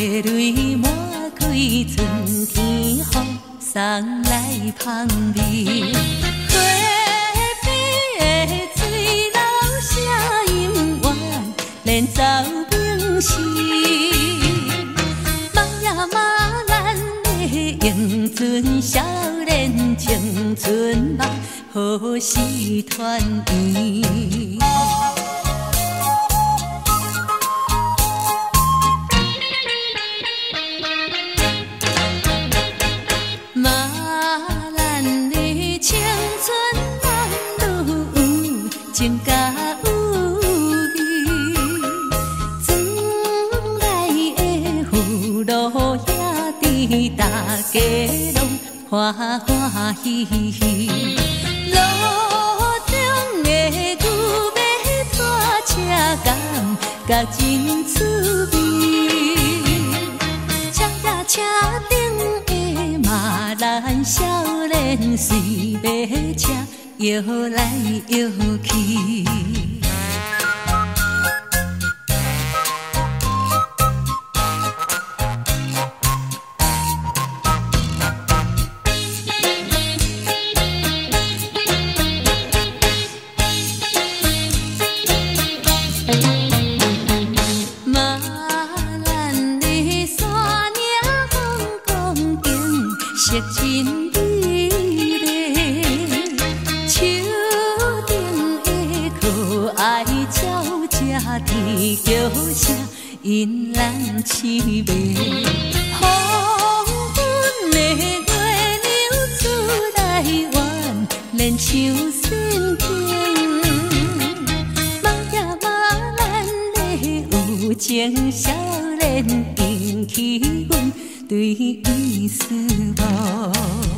蕊满开，春天雨送来香味。溪边的水流声音远，连走冰溪。妈呀妈，咱的迎春少年，青春梦何时团圆？情甲有味，庄内的父老兄弟，大家拢欢欢喜喜。路中的牛马拖车感觉真趣味。车呀车顶的马兰少年随马车摇来摇去。嘛，咱的山岭风光景色真鸟只啼叫声引人痴迷。黄昏的月亮出来弯，连像仙境。望呀望咱的有情少年，引起阮对伊思慕。